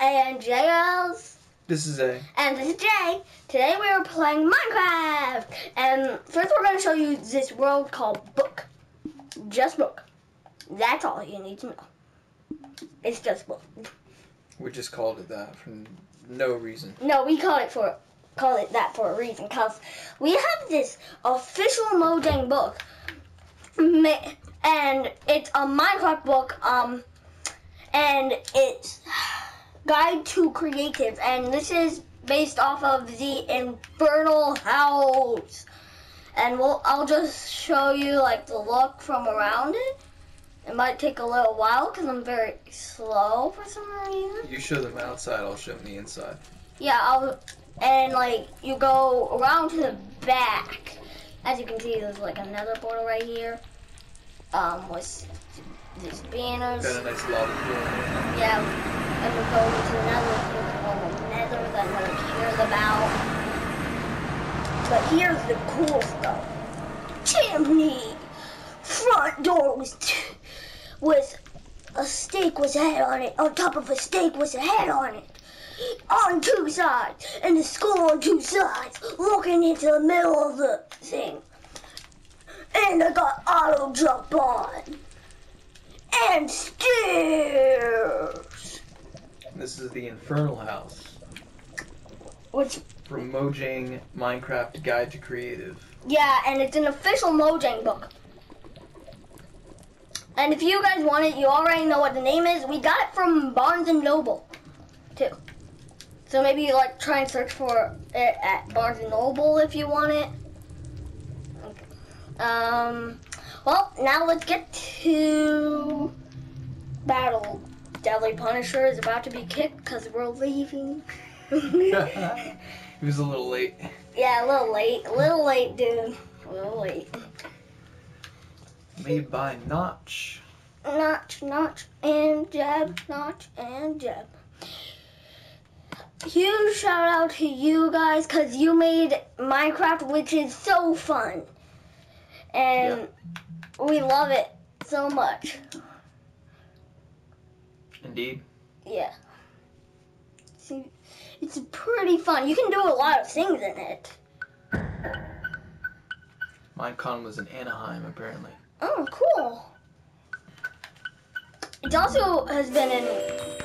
and JL's. This is a. And this is Jay. Today we are playing Minecraft. And first we're going to show you this world called Book. Just Book. That's all you need to know. It's just Book. We just called it that for no reason. No, we call it for call it that for a reason because we have this official Mojang book, and it's a Minecraft book. Um, and it's Guide to Creative, and this is based off of the Infernal House. And we'll I'll just show you like the look from around it. It might take a little while because I'm very slow for some reason. You show them outside, I'll show them the inside. Yeah, I'll, and like you go around to the back. As you can see, there's like another portal right here. Um, with these banners. Got a nice pool. Yeah, and we're going to another portal, nether that no one cares about. But here's the cool stuff. Chimney! Front door was t- with a stake was a head on it. On top of a stake was a head on it. On two sides. And the skull on two sides. Looking into the middle of the thing. And I got auto jump on. And stairs. This is the Infernal House Which from Mojang Minecraft Guide to Creative. Yeah, and it's an official Mojang book. And if you guys want it, you already know what the name is. We got it from Barnes and Noble, too. So maybe you like try and search for it at Barnes and Noble if you want it. Okay. Um. Well, now let's get to battle. Deadly Punisher is about to be kicked because we're leaving. he was a little late. Yeah, a little late. A little late, dude. A little late. Made by Notch. Notch, notch, and Jeb, notch, and Jeb. Huge shout out to you guys because you made Minecraft, which is so fun. And we love it so much. Indeed. Yeah. See, it's pretty fun. You can do a lot of things in it. Minecon was in Anaheim, apparently. Oh, cool. It also has been in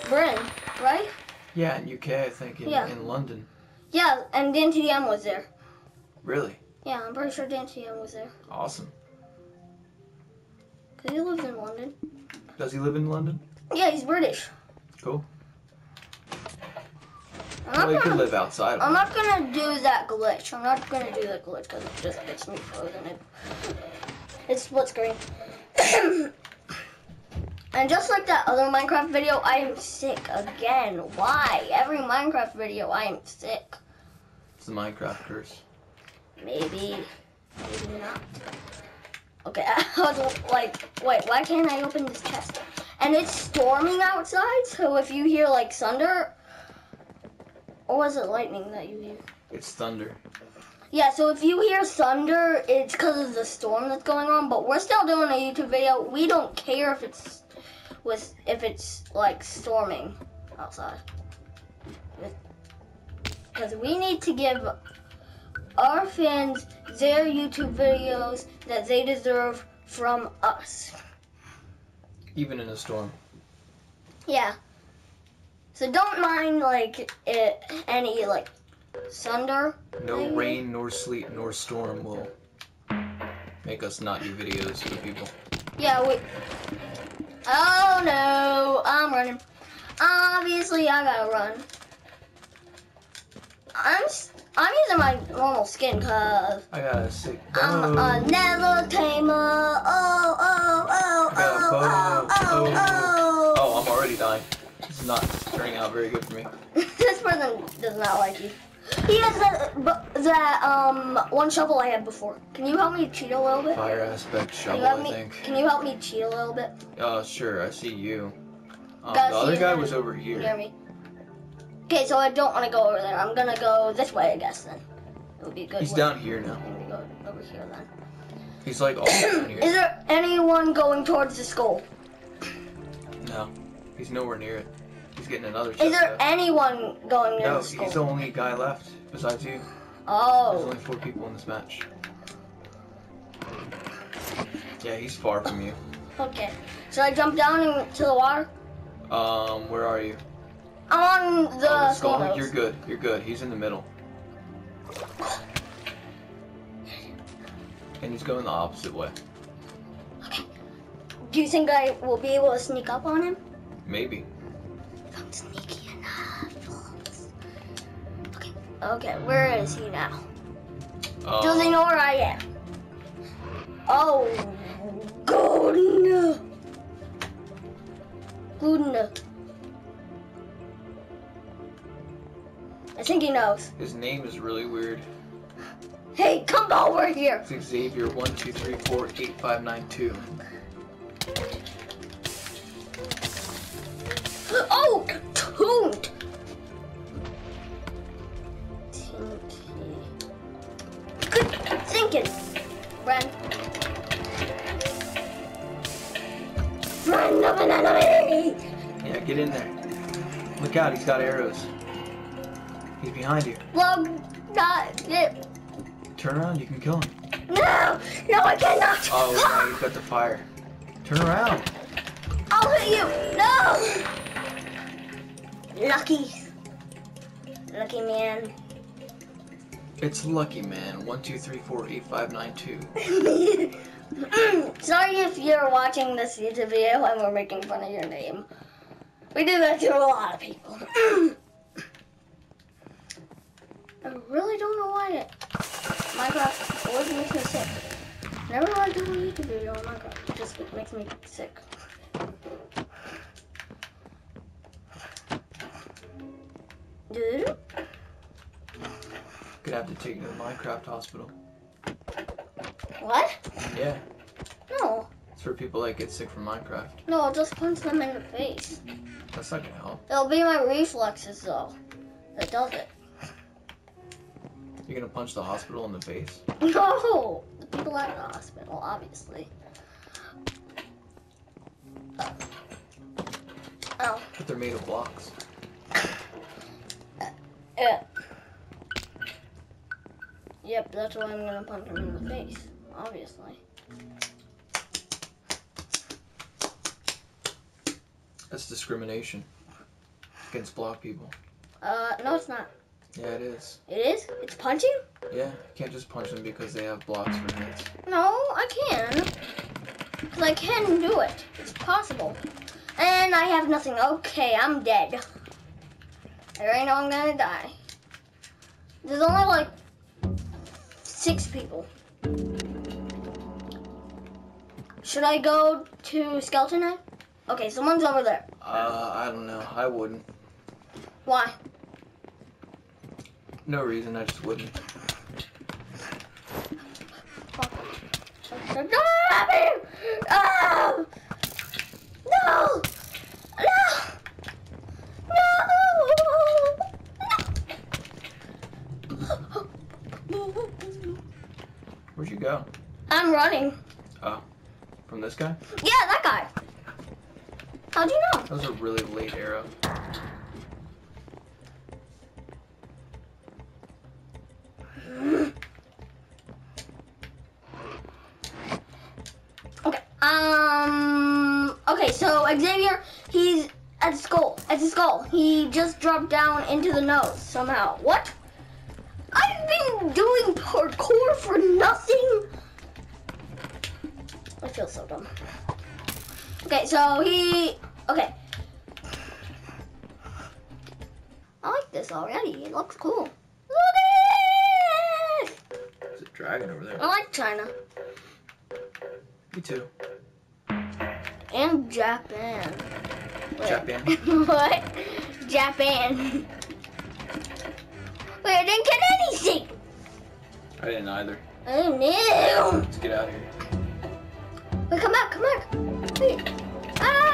Britain, right? Yeah, in UK, I think, in, Yeah. in London. Yeah, and Dan TDM was there. Really? Yeah, I'm pretty sure Dan TDM was there. Awesome. Because he lives in London. Does he live in London? Yeah, he's British. Cool. I'm not, Well, he gonna, live outside. I'm not gonna do that glitch. I'm not gonna do that glitch because it just gets me frozen. It, it's split screen. and just like that other Minecraft video, I am sick again. Why? Every Minecraft video, I am sick. It's the Minecraft curse. Maybe, maybe not. Okay, I was like, wait, why can't I open this chest? And it's storming outside, so if you hear like thunder, or was it lightning that you hear? It's thunder. Yeah, so if you hear thunder, it's because of the storm that's going on. But we're still doing a YouTube video. We don't care if it's with if it's like storming outside, because we need to give our fans their YouTube videos that they deserve from us. Even in a storm. Yeah. So don't mind like it, any like thunder. No Maybe. rain, nor sleet, nor storm will make us not do videos for people. Yeah, we. Oh no, I'm running. Obviously, I gotta run. I'm s- I'm using my normal skin cause I got a sick I'm a never tamer. Oh oh oh got a oh oh oh Oh, I'm already dying. This is not turning out very good for me. oh. this person does not like you. He has that that um one shovel I had before. Can you help me cheat a little bit? Fire aspect Can shovel, you help I me? think. Can you help me cheat a little bit? Oh, sure, I see you. Um, the other guy was over Near here. me. Okay, so I don't want to go over there. I'm gonna go this way, I guess. Then it would be a good. He's way. down here now. I'm gonna go over here then. He's like all down Is here. there anyone going towards the skull? No, he's nowhere near it. He's getting another. Is there anyone going in No, the school? he's the only guy left besides you. Oh. There's only four people in this match. Yeah, he's far from you. Okay. Should I jump down into the water? Um, where are you? I'm on the oh, the school skull. You're good. You're good. He's in the middle. And he's going the opposite way. Do you think I will be able to sneak up on him? Maybe. If I'm sneaky enough. Okay. Okay, where is he now? Does he uh, know where I am? Oh, good. enough. Good. I think he knows. His name is really weird. Hey, come over here. It's Xavier one two three four eight five nine two. Oh, toot. Good thinking, Ren. Run, no, no, no, no. Yeah, get in there. Look out, he's got arrows. He's behind you. Log, not it. Turn around, you can kill him. No, no, I cannot. Oh, ah! now he's got the fire. Turn around. I'll hit you. No. Lucky. Lucky man. It's Lucky Man one two three four eight five nine two. Sorry if you're watching this YouTube video and we're making fun of your name. We do that to a lot of people. I really don't know why it, Minecraft always makes me sick. Whenever I do a YouTube video on Minecraft, it just makes me sick. Dude, Could have to take you to the Minecraft hospital. what? Yeah, No, it's for people that get sick from Minecraft. no, I'll just punch them in the face. That's not gonna help. It'll be my reflexes though. That does it. You're gonna punch the hospital in the face. No! The people at the hospital, obviously. Oh, But they're made of blocks. yeah. Yep, that's why I'm gonna punch him in the face, obviously. That's discrimination against block people. Uh, no, it's not. Yeah, it is. It is? It's punching? Yeah, you can't just punch them because they have blocks for heads. No, I can. Because I can do it. It's possible. And I have nothing. Okay, I'm dead. I already know I'm gonna die. There's only like six people. Should I go to Skeleton Head? Okay, someone's over there. Uh, I don't know. I wouldn't. Why? No reason. I just wouldn't. Don't have me! Oh! No! No! No! Where'd you go? I'm running. Oh. From this guy? Yeah, that guy. How'd you know? That was a really late arrow. Okay. So Xavier, he's at the skull. At the skull. He just dropped down into the nose somehow. What? I've been doing parkour for nothing. I feel so dumb. Okay. So he. Okay. I like this already. It looks cool. Look at it! There's a dragon over there. I like China Me too. And Japan. Wait. Japan. what? Japan. Wait, I didn't get anything. I didn't either. Oh no! Let's get out of here. Wait, come back, come back. Wait. Ow!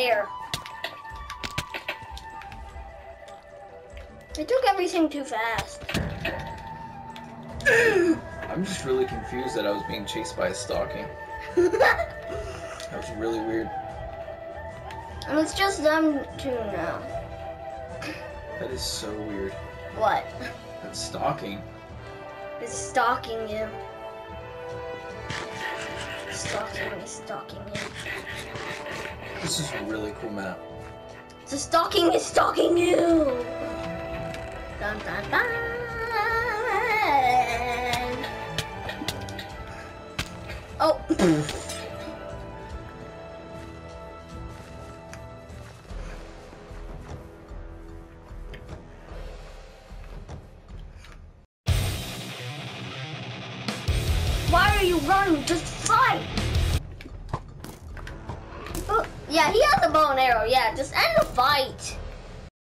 Fair. I took everything too fast. I'm just really confused that I was being chased by a stocking. That was really weird. and it's just them two now. That is so weird. What? That stocking. It's stalking you. Stalking me, stalking you. This is a really cool map. The stocking is stalking you. Dun, dun, dun. Oh. Why are you running? Just fight! Bow and arrow. Yeah, just end the fight.